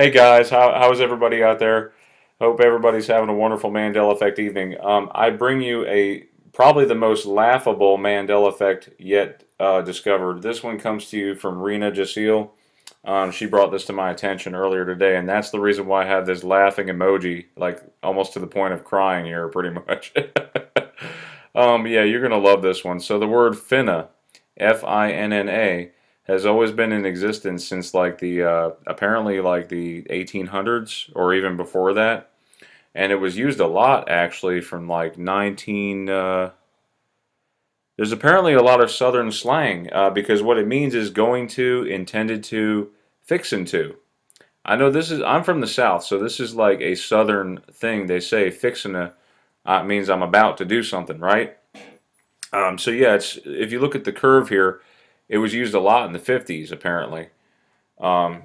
Hey guys, how, how's everybody out there? Hope everybody's having a wonderful Mandela Effect evening. Um, I bring you a probably the most laughable Mandela Effect yet uh, discovered. This one comes to you from Rena Jacile. Um, she brought this to my attention earlier today, and that's the reason why I have this laughing emoji, like almost to the point of crying here, pretty much. um, yeah, you're going to love this one. So the word finna, F-I-N-N-A, has always been in existence since like the uh, apparently like the 1800s or even before that. And it was used a lot actually from like 19 uh, there's apparently a lot of southern slang uh, because what it means is going to intended to fixin' to. I know this is I'm from the south so this is like a southern thing they say fixin' to uh, means I'm about to do something right? Um, so yeah it's if you look at the curve here it was used a lot in the 50s, apparently. Um,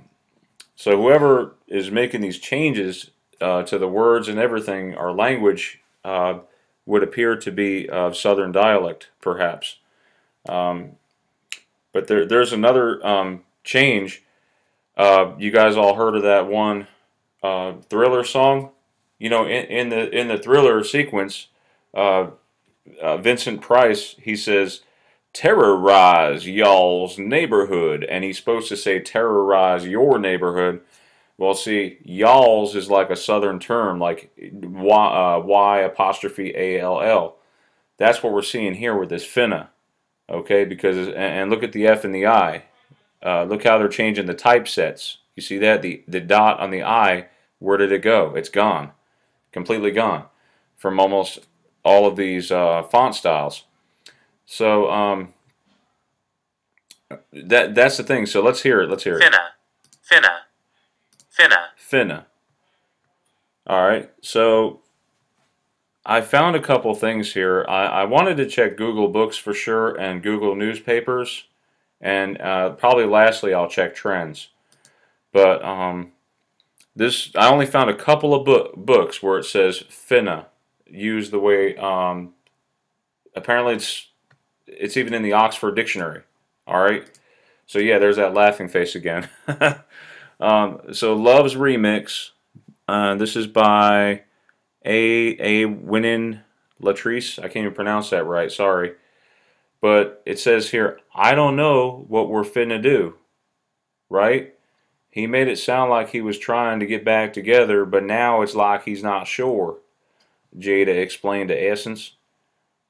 so whoever is making these changes uh, to the words and everything, our language uh, would appear to be of Southern dialect, perhaps. Um, but there, there's another um, change. Uh, you guys all heard of that one uh, Thriller song? You know, in, in, the in the Thriller sequence, uh, uh, Vincent Price he says terrorize y'all's neighborhood. And he's supposed to say terrorize your neighborhood. Well, see, y'all's is like a southern term, like y, uh, y apostrophe A-L-L. That's what we're seeing here with this finna. Okay, because, and look at the F and the I. Uh, look how they're changing the typesets. You see that? The, the dot on the I, where did it go? It's gone. Completely gone from almost all of these uh, font styles. So um, that that's the thing. So let's hear it. Let's hear it. Finna, finna, finna. Finna. All right. So I found a couple things here. I, I wanted to check Google Books for sure and Google Newspapers, and uh, probably lastly I'll check trends. But um, this I only found a couple of book, books where it says finna used the way. Um, apparently it's it's even in the Oxford Dictionary. All right. So yeah, there's that laughing face again. um, so Love's Remix. Uh, this is by A. A. Winin Latrice. I can't even pronounce that right. Sorry. But it says here, I don't know what we're finna do. Right? He made it sound like he was trying to get back together, but now it's like he's not sure. Jada explained to Essence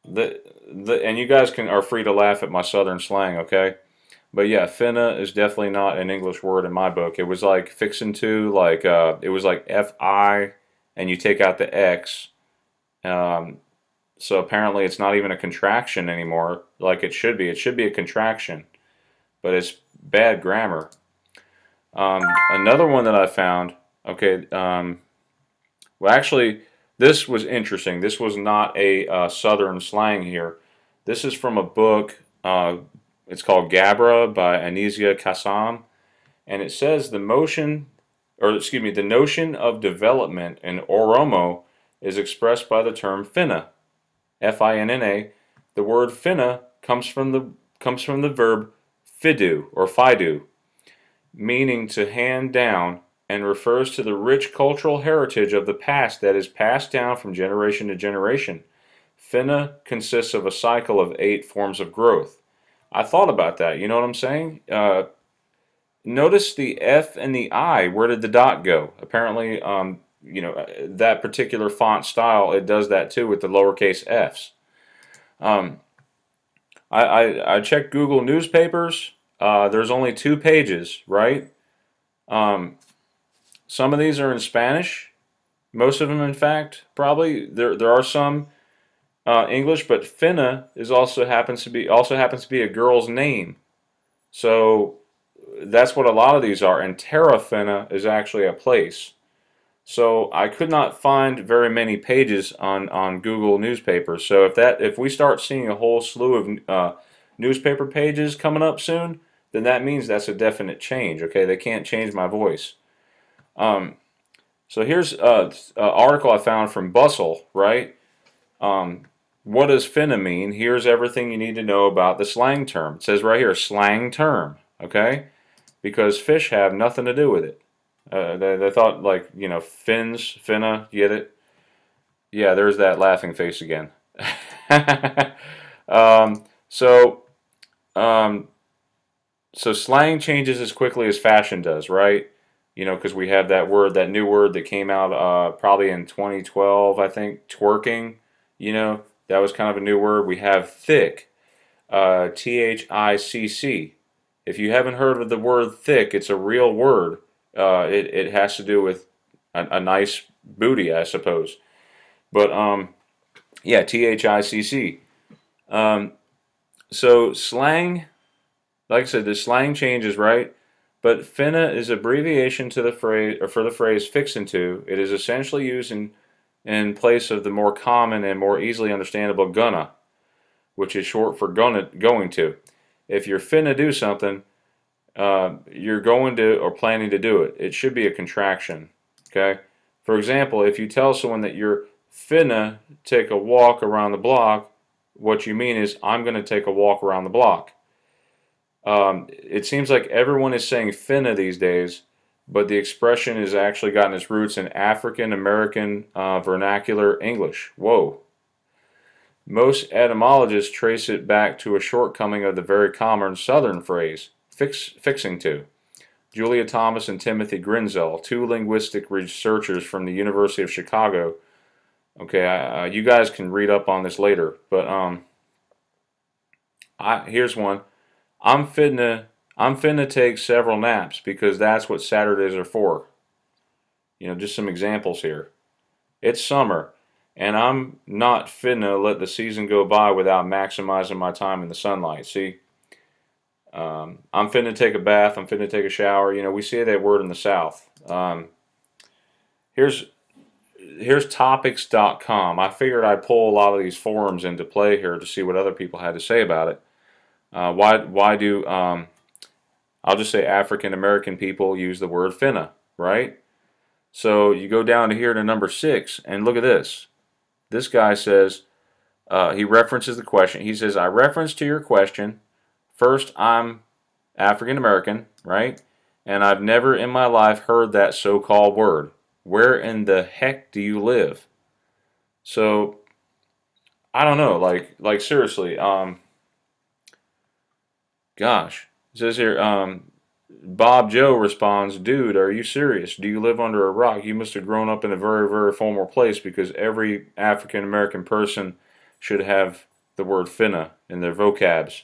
the the and you guys can are free to laugh at my southern slang, okay? But yeah, finna is definitely not an English word in my book. It was like fixin' to, like uh, it was like F I, and you take out the X. Um, so apparently it's not even a contraction anymore, like it should be. It should be a contraction, but it's bad grammar. Um, another one that I found. Okay. Um, well, actually this was interesting. This was not a uh, southern slang here. This is from a book. Uh, it's called Gabra by Aneesa Kassam. And it says the motion, or excuse me, the notion of development in Oromo is expressed by the term finna. F-I-N-N-A. The word finna comes from the comes from the verb fidu or fidu, meaning to hand down and refers to the rich cultural heritage of the past that is passed down from generation to generation. Finna consists of a cycle of eight forms of growth. I thought about that. You know what I'm saying? Uh, notice the F and the I. Where did the dot go? Apparently, um, you know, that particular font style, it does that too with the lowercase f's. Um, I, I, I checked Google newspapers. Uh, there's only two pages, right? Um, some of these are in Spanish. Most of them, in fact, probably there there are some uh, English, but Finna is also happens to be also happens to be a girl's name. So that's what a lot of these are. And Terra Finna is actually a place. So I could not find very many pages on on Google newspapers. So if that if we start seeing a whole slew of uh, newspaper pages coming up soon, then that means that's a definite change. Okay, they can't change my voice. Um, so here's an article I found from Bustle, right? Um, what does finna mean? Here's everything you need to know about the slang term. It says right here, slang term, okay? Because fish have nothing to do with it. Uh, they, they thought like you know fins, finna, get it? Yeah, there's that laughing face again. um, so, um, so slang changes as quickly as fashion does, right? You know, because we have that word, that new word that came out uh, probably in 2012, I think, twerking. You know, that was kind of a new word. We have thick, uh, T H I C C. If you haven't heard of the word thick, it's a real word. Uh, it, it has to do with a, a nice booty, I suppose. But um, yeah, T H I C C. Um, so slang, like I said, the slang changes, right? But finna is abbreviation to the phrase or for the phrase fixin' to. It is essentially used in in place of the more common and more easily understandable gonna, which is short for gonna going to. If you're finna do something, uh, you're going to or planning to do it. It should be a contraction. Okay. For example, if you tell someone that you're finna take a walk around the block, what you mean is I'm going to take a walk around the block. Um, it seems like everyone is saying finna these days, but the expression has actually gotten its roots in African American uh, vernacular English. Whoa. Most etymologists trace it back to a shortcoming of the very common Southern phrase, fix, fixing to. Julia Thomas and Timothy Grinzel, two linguistic researchers from the University of Chicago, Okay, uh, you guys can read up on this later, but um, I here's one. I'm finna I'm finna take several naps because that's what Saturdays are for. You know, just some examples here. It's summer, and I'm not finna let the season go by without maximizing my time in the sunlight. See, um, I'm finna take a bath. I'm finna take a shower. You know, we say that word in the South. Um, here's here's Topix.com. I figured I'd pull a lot of these forums into play here to see what other people had to say about it. Uh, why why do um, I'll just say African American people use the word finna, right? So you go down to here to number six and look at this. This guy says uh, he references the question. He says I reference to your question. First, I'm African American, right? And I've never in my life heard that so-called word where in the heck do you live? So I don't know, like like seriously, um gosh. It says here, um Bob Joe responds, Dude, are you serious? Do you live under a rock? You must have grown up in a very, very formal place because every African American person should have the word finna in their vocabs.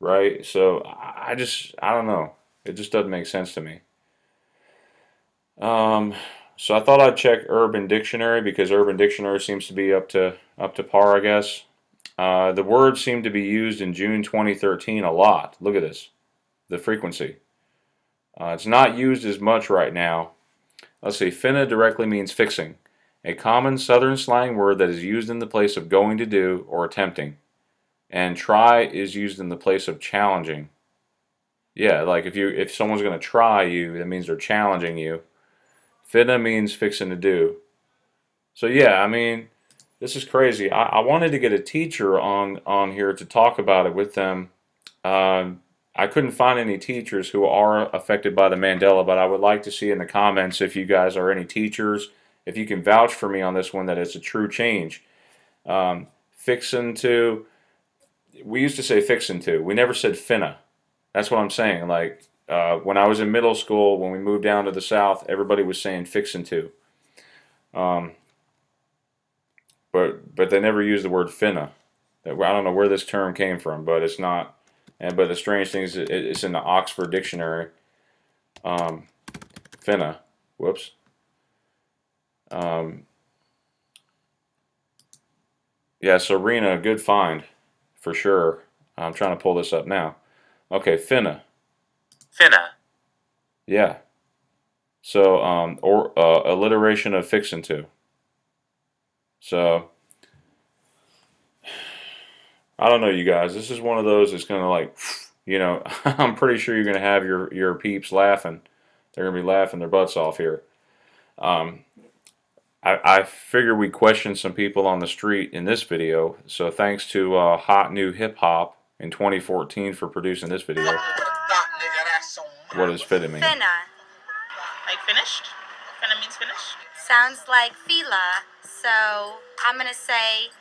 Right? So I just I don't know. It just doesn't make sense to me. Um, so I thought I'd check Urban Dictionary because Urban Dictionary seems to be up to up to par, I guess. Uh, the word seemed to be used in June 2013 a lot. Look at this, the frequency. Uh, it's not used as much right now. Let's see, finna directly means fixing, a common southern slang word that is used in the place of going to do or attempting. And try is used in the place of challenging. Yeah, like if you if someone's going to try you, that means they're challenging you. Finna means fixing to do. So yeah, I mean, this is crazy. I, I wanted to get a teacher on on here to talk about it with them. Um, I couldn't find any teachers who are affected by the Mandela, but I would like to see in the comments if you guys are any teachers, if you can vouch for me on this one that it's a true change. Um, fixing to, we used to say fixing to. We never said finna. That's what I'm saying. Like uh, when I was in middle school, when we moved down to the south, everybody was saying fixing to. Um, but but they never used the word finna. I don't know where this term came from, but it's not. And but the strange thing is, it's in the Oxford Dictionary. Um, finna. Whoops. Um, yeah, Serena, good find for sure. I'm trying to pull this up now. Okay, finna. Finna. Yeah. So, um, or uh, alliteration of fixing to. So, I don't know, you guys. This is one of those that's gonna like, you know, I'm pretty sure you're gonna have your your peeps laughing. They're gonna be laughing their butts off here. Um, I, I figure we questioned some people on the street in this video. So thanks to uh, Hot New Hip Hop in 2014 for producing this video. What does finna mean? Finna. Like finished. Finna means finished. Sounds like fila. So I'm gonna say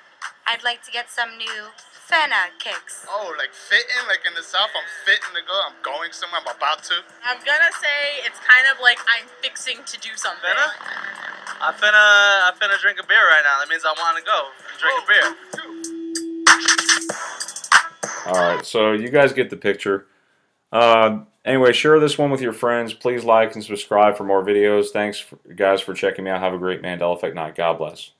I'd like to get some new fena kicks. Oh, like fitting, like in the south, I'm fitting to go. I'm going somewhere. I'm about to. I'm gonna say it's kind of like I'm fixing to do something. Finna? I finna, I finna drink a beer right now. That means I want to go and drink a beer. All right, so you guys get the picture. Uh, anyway, share this one with your friends. Please like and subscribe for more videos. Thanks, guys, for checking me out. Have a great Mandela Effect night. God bless.